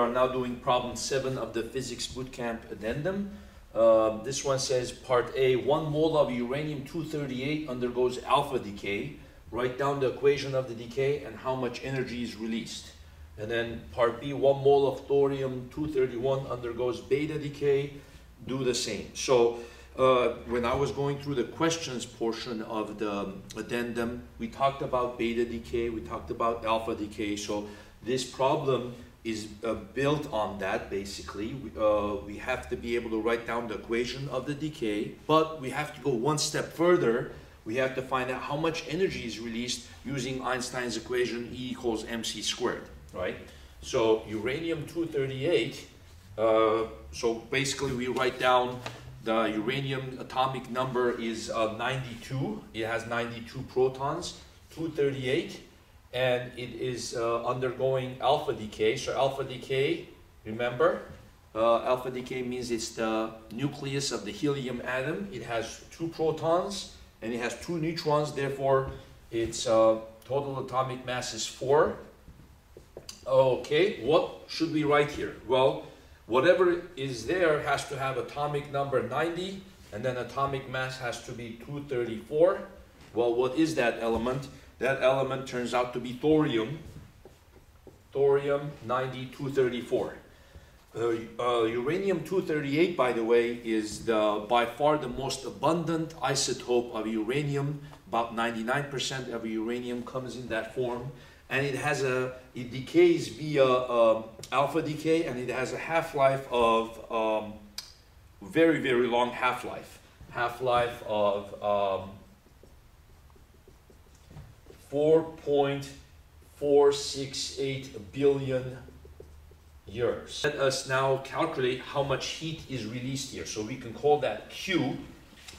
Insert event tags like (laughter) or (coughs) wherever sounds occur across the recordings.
are now doing problem seven of the physics bootcamp addendum. Uh, this one says part A, one mole of uranium-238 undergoes alpha decay. Write down the equation of the decay and how much energy is released. And then part B, one mole of thorium-231 undergoes beta decay. Do the same. So uh, when I was going through the questions portion of the addendum, we talked about beta decay, we talked about alpha decay. So this problem is uh, built on that basically. We, uh, we have to be able to write down the equation of the decay, but we have to go one step further. We have to find out how much energy is released using Einstein's equation E equals mc squared, right? So uranium-238, uh, so basically we write down the uranium atomic number is uh, 92. It has 92 protons, 238 and it is uh, undergoing alpha decay. So alpha decay, remember, uh, alpha decay means it's the nucleus of the helium atom. It has two protons and it has two neutrons. Therefore, its uh, total atomic mass is four. Okay, what should we write here? Well, whatever is there has to have atomic number 90 and then atomic mass has to be 234. Well, what is that element? That element turns out to be thorium, thorium 9234. Uh, uh, uranium-238, by the way, is the, by far the most abundant isotope of uranium. About 99% of uranium comes in that form. And it has a, it decays via um, alpha decay, and it has a half-life of um, very, very long half-life. Half-life of um, 4.468 billion years. Let us now calculate how much heat is released here. So we can call that Q.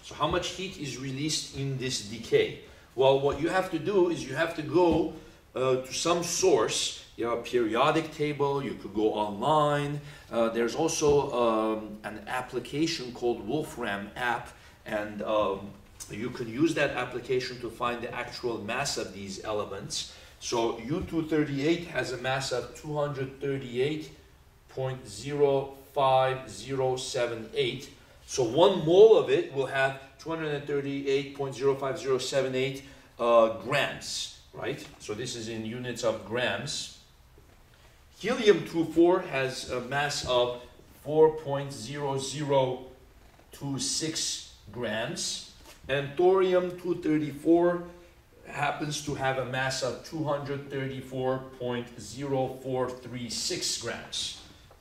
So how much heat is released in this decay? Well, what you have to do is you have to go uh, to some source, you have a periodic table, you could go online. Uh, there's also um, an application called Wolfram app, and um, you can use that application to find the actual mass of these elements. So U238 has a mass of 238.05078. So one mole of it will have 238.05078 uh, grams, right? So this is in units of grams. Helium-24 has a mass of 4.0026 grams. And thorium-234 happens to have a mass of 234.0436 grams.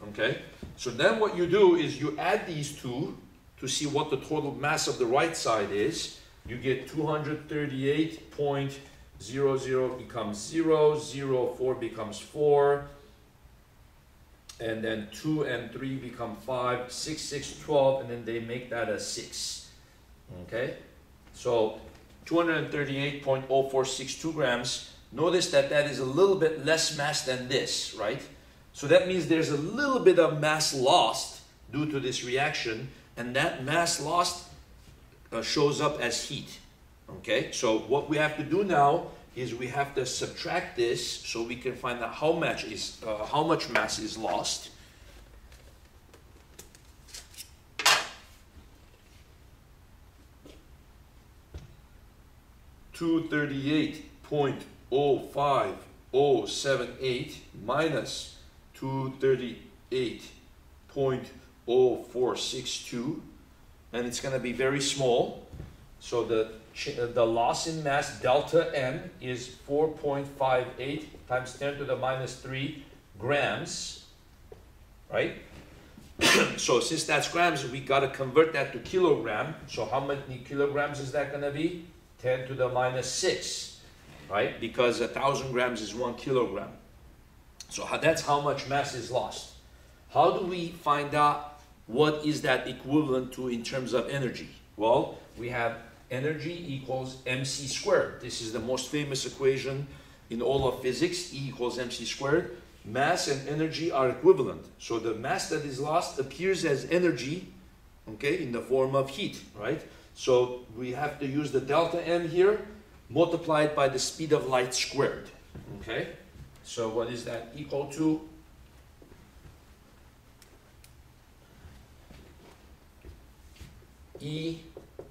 Okay? So then what you do is you add these two to see what the total mass of the right side is. You get 238.00 becomes 0, 0, 4 becomes 4, and then 2 and 3 become 5, 6, 6, 12, and then they make that a 6. Okay? So 238.0462 grams. Notice that that is a little bit less mass than this, right? So that means there's a little bit of mass lost due to this reaction, and that mass lost uh, shows up as heat. Okay, so what we have to do now is we have to subtract this so we can find out how much is uh, how much mass is lost. 238.05078 minus 238.0462 and it's going to be very small. So the uh, the loss in mass delta m is 4.58 times 10 to the minus 3 grams right? (coughs) So since that's grams we got to convert that to kilogram. So how many kilograms is that going to be 10 to the minus 6, right? Because a thousand grams is one kilogram. So that's how much mass is lost. How do we find out what is that equivalent to in terms of energy? Well, we have energy equals mc squared. This is the most famous equation in all of physics, E equals mc squared. Mass and energy are equivalent. So the mass that is lost appears as energy, okay, in the form of heat, right? So we have to use the delta m here multiplied by the speed of light squared, okay? So what is that equal to? E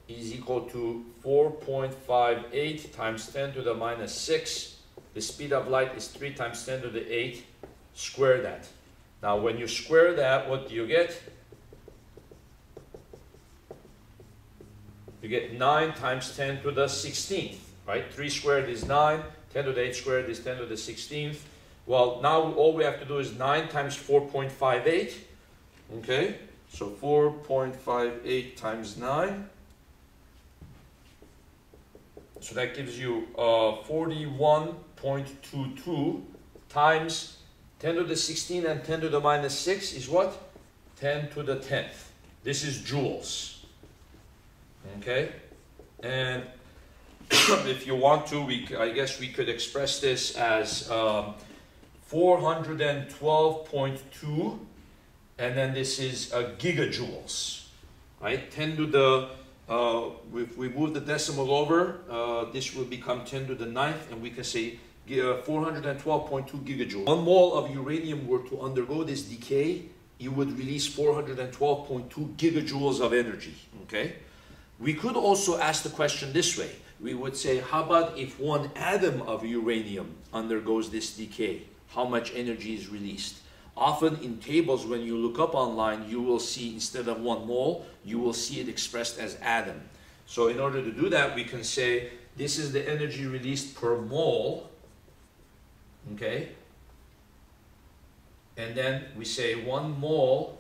is equal to 4.58 times 10 to the minus 6. The speed of light is 3 times 10 to the 8. Square that. Now when you square that, what do you get? You get 9 times 10 to the 16th, right? 3 squared is 9, 10 to the 8 squared is 10 to the 16th. Well, now all we have to do is 9 times 4.58, okay? So 4.58 times 9. So that gives you uh, 41.22 times 10 to the 16 and 10 to the minus 6 is what? 10 to the 10th. This is joules. Okay? And (coughs) if you want to, we, I guess we could express this as um, 412.2 and then this is uh, gigajoules, right? 10 to the, uh, if we move the decimal over, uh, this will become 10 to the ninth, and we can say 412.2 gigajoules. One mole of uranium were to undergo this decay, you would release 412.2 gigajoules of energy, okay? We could also ask the question this way. We would say, how about if one atom of uranium undergoes this decay? How much energy is released? Often in tables, when you look up online, you will see instead of one mole, you will see it expressed as atom. So in order to do that, we can say this is the energy released per mole, okay? And then we say one mole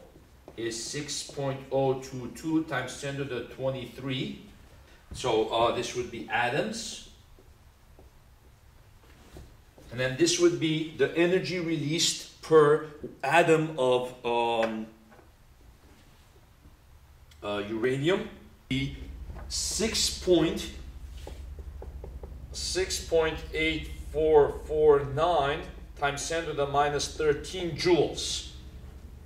is 6.022 times 10 to the 23. So uh, this would be atoms. And then this would be the energy released per atom of um, uh, uranium be 6 point, 6.8449 times 10 to the minus 13 joules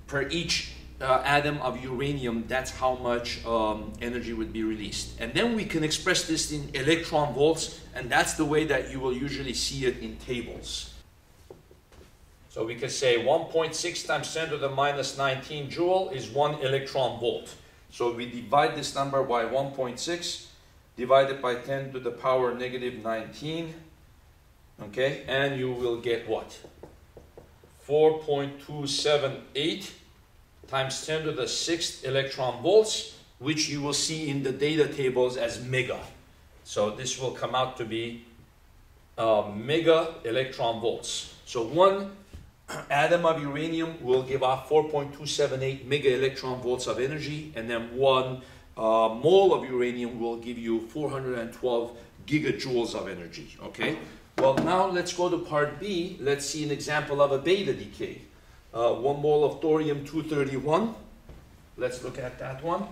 per each uh, atom of uranium, that's how much um, energy would be released. And then we can express this in electron volts, and that's the way that you will usually see it in tables. So we could say 1.6 times 10 to the minus 19 joule is 1 electron volt. So we divide this number by 1.6, divided by 10 to the power negative 19, okay, and you will get what? 4.278 times 10 to the 6th electron volts, which you will see in the data tables as mega. So this will come out to be uh, mega electron volts. So one (clears throat) atom of uranium will give off 4.278 mega electron volts of energy, and then one uh, mole of uranium will give you 412 gigajoules of energy. Okay. Well, now let's go to part B. Let's see an example of a beta decay. Uh, one mole of thorium 231. Let's look at that one.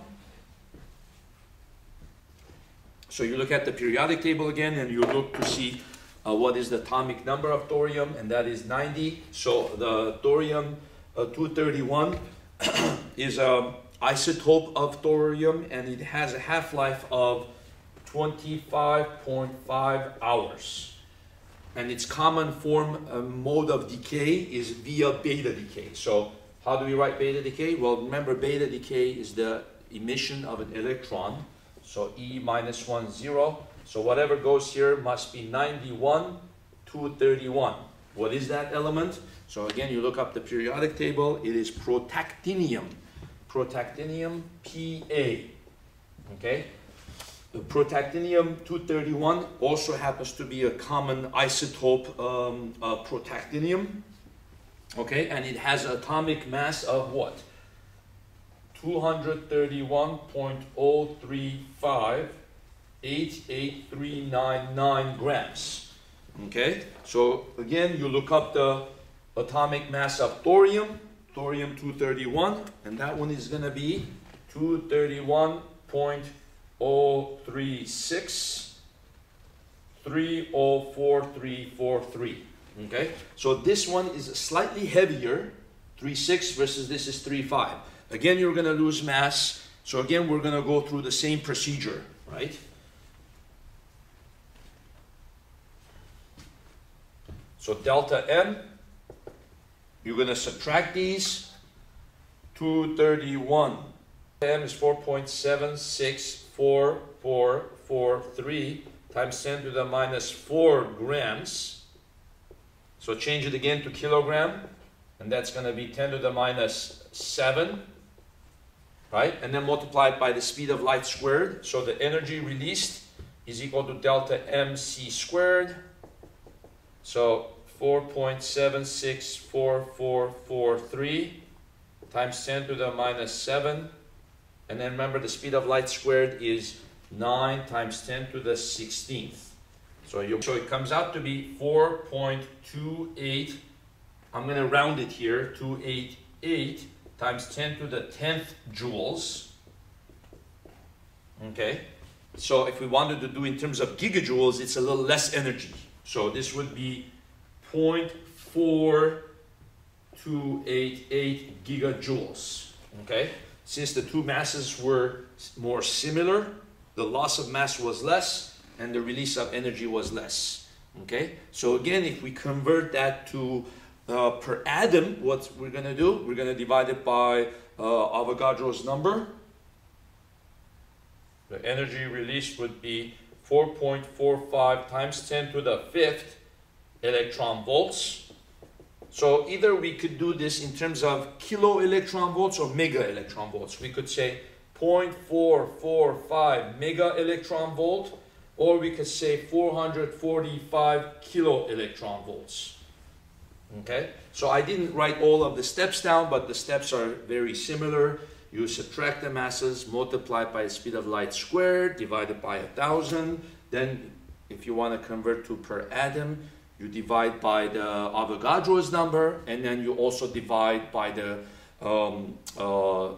So you look at the periodic table again, and you look to see uh, what is the atomic number of thorium, and that is 90. So the thorium uh, 231 (clears throat) is an isotope of thorium, and it has a half-life of 25.5 hours. And its common form uh, mode of decay is via beta decay. So how do we write beta decay? Well, remember beta decay is the emission of an electron. So E minus 1, 0. So whatever goes here must be 91 to 31. What is that element? So again, you look up the periodic table. It is protactinium. Protactinium Pa. Okay? The protactinium 231 also happens to be a common isotope um, of protactinium. Okay, and it has atomic mass of what? 231.035 88399 grams. Okay, so again, you look up the atomic mass of thorium, thorium 231, and that one is going to be 231.036 304343. Okay, so this one is slightly heavier, 3.6 versus this is 3.5. Again, you're going to lose mass. So again, we're going to go through the same procedure, right? So delta M, you're going to subtract these. 231 m is 4.7644443 times 10 to the minus 4 grams. So change it again to kilogram, and that's going to be 10 to the minus 7, right? And then multiply it by the speed of light squared. So the energy released is equal to delta mc squared. So 4.764443 times 10 to the minus 7. And then remember the speed of light squared is 9 times 10 to the 16th. So, you, so it comes out to be 4.28. I'm going to round it here, 288 times 10 to the 10th joules. Okay, so if we wanted to do in terms of gigajoules, it's a little less energy. So this would be 0.4288 gigajoules. Okay, since the two masses were more similar, the loss of mass was less and the release of energy was less. Okay, so again, if we convert that to uh, per atom, what we're going to do, we're going to divide it by uh, Avogadro's number. The energy released would be 4.45 times 10 to the fifth electron volts. So either we could do this in terms of kilo electron volts or mega electron volts. We could say 0.445 mega electron volt, or we could say 445 kilo electron volts. Okay, so I didn't write all of the steps down, but the steps are very similar. You subtract the masses, multiply by the speed of light squared, divided by a thousand. Then, if you want to convert to per atom, you divide by the Avogadro's number, and then you also divide by the um, uh,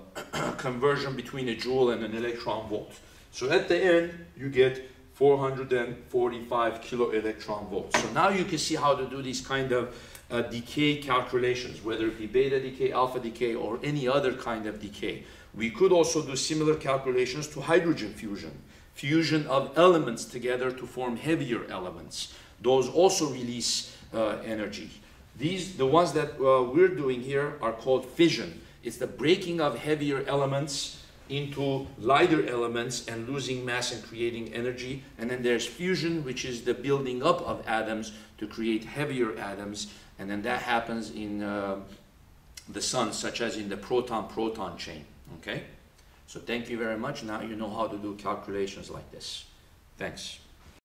(coughs) conversion between a joule and an electron volt. So at the end, you get 445 kilo electron volts. So now you can see how to do these kind of uh, decay calculations, whether it be beta decay, alpha decay, or any other kind of decay. We could also do similar calculations to hydrogen fusion, fusion of elements together to form heavier elements. Those also release uh, energy. These, the ones that uh, we're doing here are called fission. It's the breaking of heavier elements into lighter elements and losing mass and creating energy. And then there's fusion, which is the building up of atoms to create heavier atoms. And then that happens in uh, the sun, such as in the proton-proton chain. Okay? So thank you very much. Now you know how to do calculations like this. Thanks.